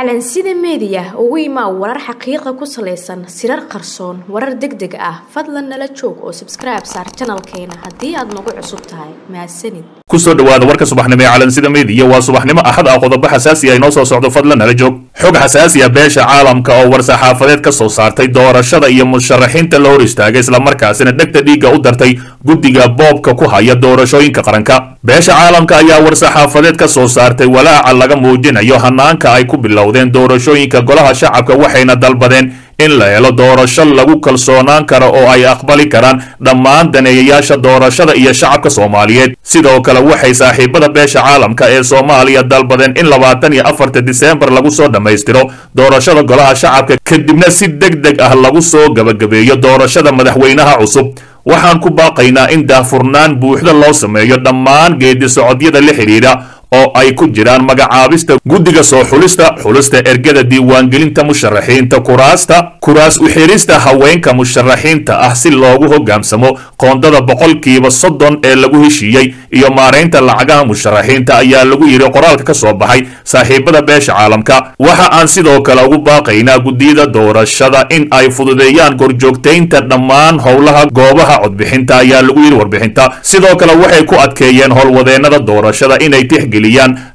calansida meediya ugu imaa warar xaqiiqa ku salaysan sirar qarsoon warar deg deg ah. Fadlan nala joog oo sabskribe saar janalkeena haddii aad nagu cusub tahay. Mahadsanid ku soo dhawaada warka subaxnimo ee calansida meediya waa subaxnimo axad ah qodobo xasaasi ah inoo soo socdo fadlan nala joog. Xog xasaasi ah beesha caalamka oo war-saxaafadeed ka soo saartay doorashada iyo musharaxiinta la hor istaagay islamarkaasina dhegta dhiigga u dartay guddiga boobka ku haya doorashooyinka qaranka. Beesha caalamka ayaa war-saxaafadeed ka soo saartay walaaca laga muujinayo hanaanka ay ku bilowdeen doorashooyinka golaha shacabka waxayna dalbadeen in la helo doorasho lagu kalsoonaan karo oo ay aqbali karaan dhammaan daneeyayaasha doorashada iyo shacabka soomaaliyeed. Sidoo kale waxay saaxiibada beesha caalamka ee soomaaliya dalbadeen in labaatan iyo afarta diseembar lagu soo dhammaystiro. Doorashada golaha shacabka kadibna si deg deg ah lagu soo gebagabeeyo doorashada madaxweynaha cusub waxaan ku baaqaynaa in daahfurnaan buuxda loo sameeyo dhammaan geedi socodyada la xidhiidha oo ay ku jiraan magacaabista guddiga soo xulista xulista ergada diiwaangelinta musharaxiinta kuraasta kuraas uxirista haweenka musharaxiinta ah si loogu hoggaansamo qoondada boqolkiiba soddon ee lagu heshiiyey iyo maaraynta lacagaha musharaxiinta ayaa lagu yidhi qoraalka ka soo baxay saaxiibada beesha caalamka. Waxa aan sidoo kale ugu baaqaynaa guddiyada doorashada in ay fududeeyaan korjoogtaynta dhammaan howlaha goobaha codbixinta ayaa lagu yidhi warbixinta. Sidoo kale waxay ku adkeeyeen howlwadeennada doorashada inay tixgeliyaan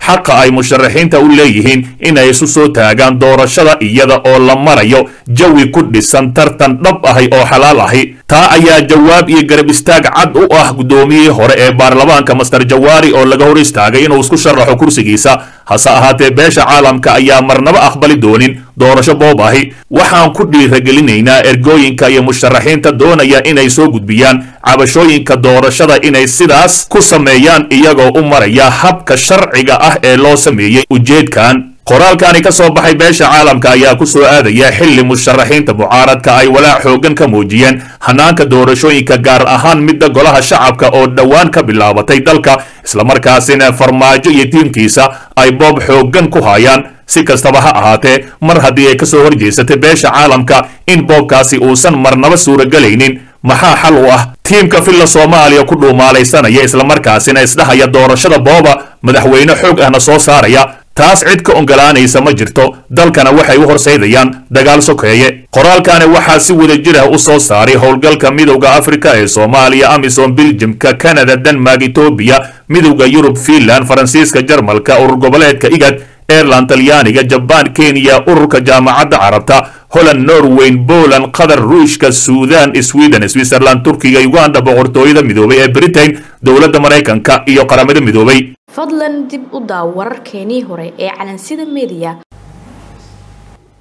xaqa ay musharaxiinta u leeyihiin inay isu soo taagaan doorashada iyada oo la marayo jawi ku dhisan tartan dhab ahi oo xalaal ahi. Taa ayaa jawaab iyo garab istaag cad u ah guddoomiyihii hore ee baarlamaanka master jawaari oo laga hor istaagay inuu isku sharaxo kursigiisa. Hase ahaatee beesha caalamka ayaa marnaba aqbali doonin doorasho boob ahi waxaan ku dhiiragelinaynaa ergooyinka iyo musharaxiinta doonaya inay soo gudbiyaan cabashooyinka doorashada inay sidaas ku sameeyaan iyagoo u maraya habka sharciga ah ee loo sameeyey. Ujeedkan qoraalkani ka soo baxay beesha caalamka ayaa ku soo aadaya xilli musharaxiinta mucaaradka ay walaac xooggan ka muujiyeen. Hanaanka doorashooyinka gaar ahaan midda golaha shacabka oo dhowaan ka bilaabatay dalka islamarkaasina farmaajo iyo tiimkiisa ay boob xooggan ku hayaan si kastaba ha ahaatee mar haddii ay ka soo horjeesatay beesha caalamka in boobkaasi uusan marnaba suuragelaynin. Maxaa xal u ah tiimka villa soomaaliya ku dhuumaalaysanaya islamarkaasina isdhahaya doorashada booba madaxweyne xoog ahna soo saaraya. Taas cid ka ogolaanaysa ma jirto dalkana waxay u horsaydayaan dagaal sokeeye. Qoraalkani waxaa si wada jir ah u soo saaray howlgalka midowda afrika ee soomaaliya amisom biljimka canada denmark etoobiya midowda yurub fiinland faransiiska jarmalka urur goboleedka igad airland talyaaniga jabaan kenya ururka jaamacadda carabta holland norweyn poland qatar ruushka suudan sweden switzerland turkiga uganda boqortooyada midoobay ee britain dowladda maraykanka iyo qaramada midoobay. Fadlan dib u daaw wararkeenii hore ee calansida meediya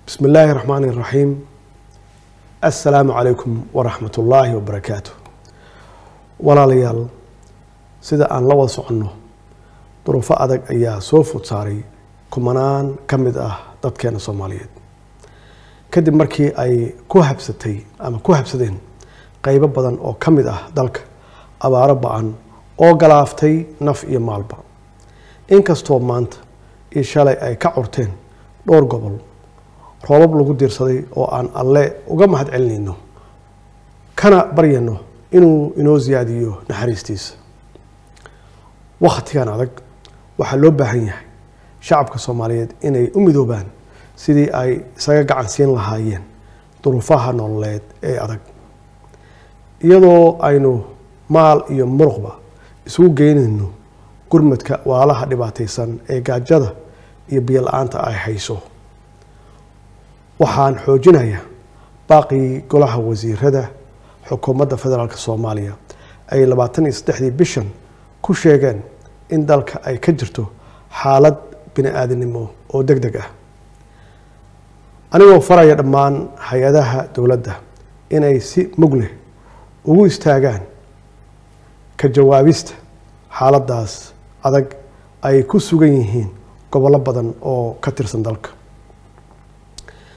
bismi illaahi raxmaani raxiim assalaamu calaykum waraxmat ullaahi wabarakaatu walaalayaal sida aan la wada soconno duruufo adag ayaa soo food saaray kumanaan ka mid ah dadkeena soomaaliyeed. Kadib markii ay ku habsatay ama ku habsadeen qeybo badan oo ka mid ah dalka abaaro ba'an oo galaaftay naf iyo maalba. Inkastoo maanta iyo shalay ay ka curteen dhowr gobol roobab lagu diirsaday oo aan alle uga mahad celinayno kana baryano inuu inoo siyaadiyo naxariistiisa. Wakhtigan adag waxaa loo baahan yahay shacabka soomaaliyeed inay u midoobaan sidii ay isaga gacan siin lahaayeen duruufaha nololeed ee adag. Iyadoo aynu maal iyo muruqba isugu geynayno gurmadka waalaha dhibaataysan ee gaajada iyo biyo la'aanta ay hayso. Waxaan xoojinayaa baaqii golaha wasiirada xukuumadda federaalk soomaaliya ay labaatan iyo saddexdii bishan ku sheegeen in dalka ay ka jirto xaalad bini aadamnimo oo deg deg ah. Anigoo faraya dhammaan hay'adaha dowladda inay si mug leh ugu istaagaan ka jawaabista xaaladdaas adag ay ku sugan yihiin gobollo badan oo ka tirsan dalka.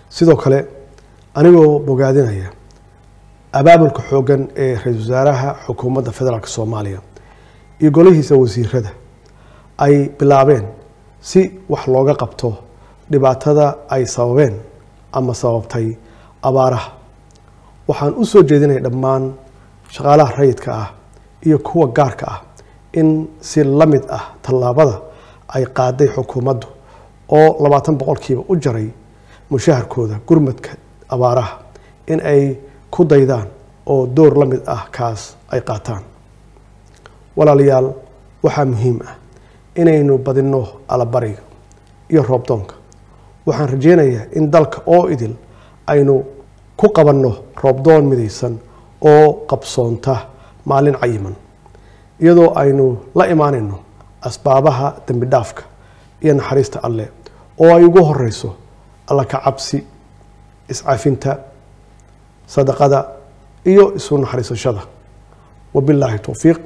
Sidoo kale anigoo bogaadinaya abaabulka xooggan ee ra'iisul wasaaraha xukuumadda federaalk soomaaliya iyo golihiisa wasiirada ay bilaabeen si wax looga qabto dhibaatada ay sababeen ama sababtay abaaraha. Waxaan u soo jeedinaya dhammaan shaqaalaha rayidka ah iyo kuwa gaarka ah in si la mid ah tallaabada ay qaaday xukuumaddu oo labaatan boqolkiiba u jaray mushaharkooda gurmadka abaaraha in ay ku daydaan oo door la mid ah kaas ay qaataan. Walaalayaal waxaa muhiim ah inaynu badinno alabariga iyo roobdoonka waxaan rajeynayaa in dalka oo idil aynu ku qabanno roobdoon midaysan oo qabsoonta maalin cayiman iyadoo aynu la imaanayno asbaabaha dembi dhaafka iyo naxariista alle oo ay ugu horeyso alla ka cabsi iscafinta sadaqada iyo isu naxariisashada. Wabilaahi towfiiq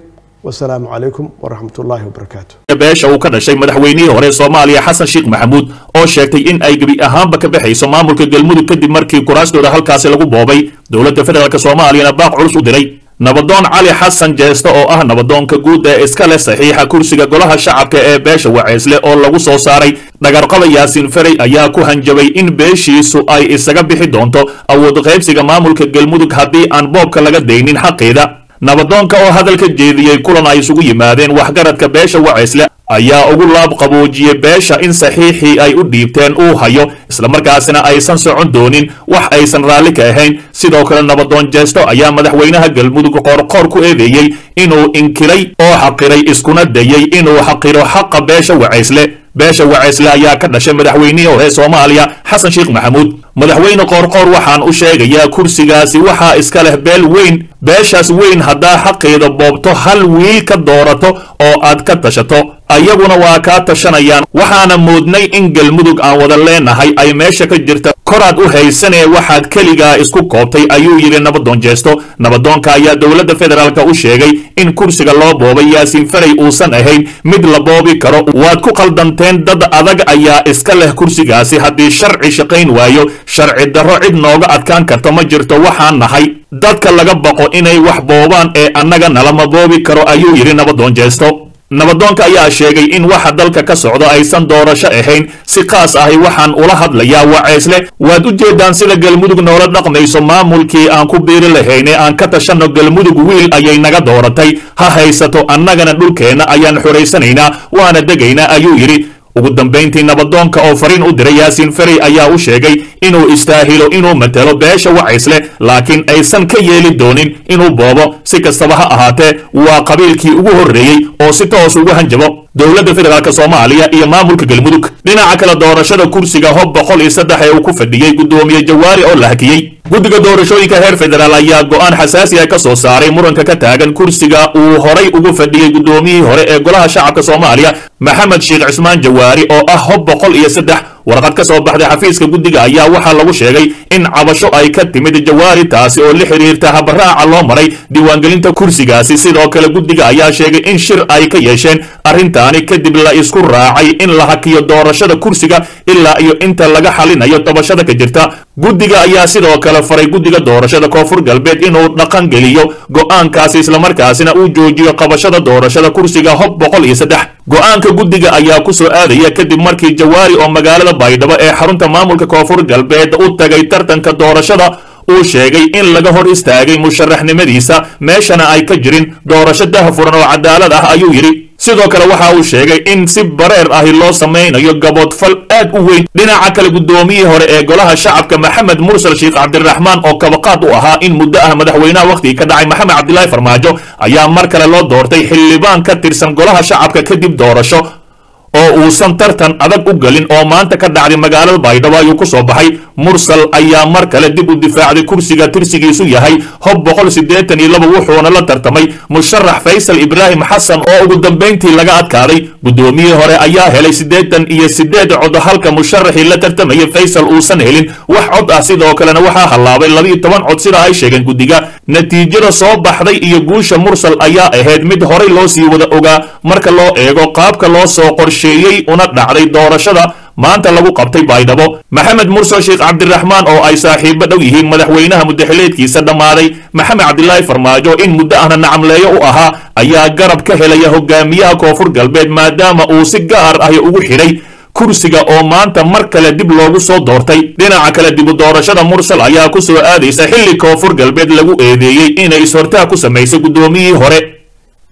wasalaamu calaykum waraxmat ullaahi wabarakaatu beesha uu ka dhashay madaxweynihii hore soomaaliya xasan sheekh maxamuud oo sheegtay in ay gebi ahaanba ka baxayso maamulka galmudug kadib markii kuraastooda halkaasi lagu boobay. Dowladda federaalk soomaaliyana baaq culus u diray. Nabadoon cali xasan jeeste oo ah nabadoonka guud ee iska leh saxiixa kursiga golaha shacabka ee beesha waceysle oo lagu soo saaray dhagarqaba yaasiin ferey ayaa ku hanjabay in beeshiisu ay isaga bixi doonto awood qaybsiga maamulka galmudug haddii aan boobka laga daynin xaqeeda nabadoonka oo hadalka jeediyey kulan ay isugu yimaadeen waxgaradka beesha waceysle ayaa ugu laab qaboojiyey beesha in saxiixii ay u dhiibteen uu hayo islamarkaasina aysan socon doonin wax aysan raalli ka ahayn. Sidoo kale nabadoon jeesto ayaa madaxweynaha galmudug qoorqoor ku eedeeyey inuu inkiray oo xaqiray iskuna dayey inuu xaqiro xaqa beesha waceysle beesha waceysle ayaa ka dhashay madaxweynihii hore soomaaliya xasan sheekh maxamuud. Madaxweyne qoorqoor waxaan u sheegayaa kursigaasi waxaa iska leh beel weyn. Beeshaas weyn haddaa xaqeeda boobto hal wiil ka doorato oo aad ka tashato ayaguna waa kaa tashanayaan. Waxaana moodnay in galmudug aan wada leenahay ay meesha ka jirta. Koraad u haysanee waxaad keligaa isku koobtay ayuu yidhi nabadoon jeesto. Nabadoonka ayaa dowladda federaalka u sheegay in kursiga loo boobay yaasiin ferey uusan ahayn mid la boobi karo. Waad ku qaldanteen dad adag ayaa iska leh kursigaasi haddii sharci shaqayn waayo. Sharci darro cid nooga adkaan karta ma jirto waxaan nahay. Dadka laga baqo inay wax boobaan ee annaga nalama boobi karo ayuu yidhi nabadoon jeesto nabadoonka ayaa sheegay in waxa dalka ka socdo aysan doorasho ahayn. Si kaas ahi waxaan ula hadlayaa waceysle. Waad u jeedaan sida galmudug noola dhaqmayso maamulkii aan ku biiri lahayne aan ka tashanno galmudug wiil ayay naga dooratay. Ha haysato annagana dhulkeenna ayaan xoraysanaynaa waana degaynaa ayuu yidhi ugu dambayntii nabadoonka oo fariin u diray yaasiin ferey ayaa u sheegay inuu istaahilo inuu matelo beesha wacaysle laakiin aysan ka yeeli doonin inuu boobo. Si kastaba ha ahaatee waa qabiilkii ugu horreeyey oo si toos ugu hanjabo dowladda federaalk soomaaliya iyo maamulka galmudug. Dhinaca kale doorashada kursiga hob boqol iyo saddex ee uu ku fadhiyey guddoomiye jawaari oo la hakiyey guddiga doorashooyinka heer federaal ayaa go'aan xasaasi ah ka soo saaray. Muranka ka taagan kursiga uu horay ugu fadhiyey guddoomiyihii hore ee golaha shacabka soomaaliya maxamed sheekh cismaan jawaari oo ah hob boqol iyo saddex. Warqad ka soo baxday xafiiska guddiga ayaa waxaa lagu sheegay in cabasho ay ka timid jawaari taasi oo la xiriirta habaraaca loo maray diiwaangelinta kursigaasi. Sidoo kale guddiga ayaa sheegay in shir ay ka yeesheen arrintaani kadib la isku raacay in la hakiyo doorashada kursiga ilaa iyo inta laga xalinayo dabashada ka jirta guddiga ayaa sidoo kale faray guddiga doorashada koonfur galbeed inuu dhaqan geliyo. Go'aankaasi islamarkaasina uu joojiyo qabashada doorashada kursiga hob boqol iyo saddex. Go'aanka guddiga ayaa ku soo aadaya kadib markii jawaari oo magaalada baydhabo ee xarunta maamulka koonfur galbeed u tagay tartanka doorashada uu sheegay in laga hor istaagay musharaxnimadiisa. Meeshana ay ka jirin doorasho dahafuran oo cadaalad ah ayuu yidhi sidoo kale waxa uu sheegay in si bareer ahi loo samaynayo gaboodfal aad u weyn. Dhinaca kale guddoomiyihii hore ee golaha shacabka maxamed mursal sheekh cabdiraxmaan oo kabaqaad u ahaa in muddo ah madaxweynaha wakhtigii ka dhacay maxamed cabdilaahi farmaajo ayaa mar kale loo doortay xildhibaan ka tirsan golaha shacabka kadib doorasho oo uusan tartan adag u gelin oo maanta ka dhacday magaalada baydhabo ayuu ku soo baxay mursal ayaa mar kale dib u difaacday kursiga tirsigiisu yahay. Hob boqol siddeetan iyo laba wuxuuna la tartamay musharax faysal ibraahim xasan oo ugu dambayntii laga adkaaday. Guddoomiyihii hore ayaa helay siddeetan iyo siddeed cod halka musharaxii la tartamayay faysal uusan helin. Wax cod ah sidoo kalena waxaa hallaabay labiiyo toban cod sida ay sheegeen guddiga. Natiijada soo baxday iyo guusha mursal ayaa ahayd mid horay loo sii wada ogaa. Marka loo eego qaabka loo soo qorsheeyey una dhacday doorashada maanta lagu qabtay baydhabo maxamed mursal sheekh cabdiraxmaan oo ay saaxiibo dhow yihiin madaxweynaha mudaxileedkiisa dhammaaday maxamed cabdilaahi farmaajo in muddo ahna nacamleeyo u ahaa ayaa garab ka helaya hogaamiyaha koonfur galbeed maadaama uu si gaar ahi ugu xidhay kursiga oo maanta mar kale dib loogu soo doortay. Dhinaca kale dibu doorashada mursal ayaa ku soo aadaysa xilli koonfur galbeed lagu eedeeyey inay is-hortaag ku samaysay guddoomiyihii hore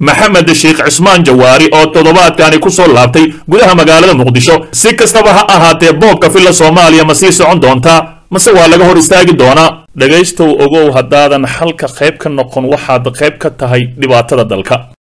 maxamed sheekh cismaan jawaari oo toddobaadkani ku soo laabtay gudaha magaalada muqdisho. Si kastaba ha ahaatee boobka filla soomaaliya ma sii socon doontaa mase waa laga hor istaagi doonaa dhegaystow ogow haddaadan xalka qayb ka noqon waxaad qayb ka tahay dhibaatada dalka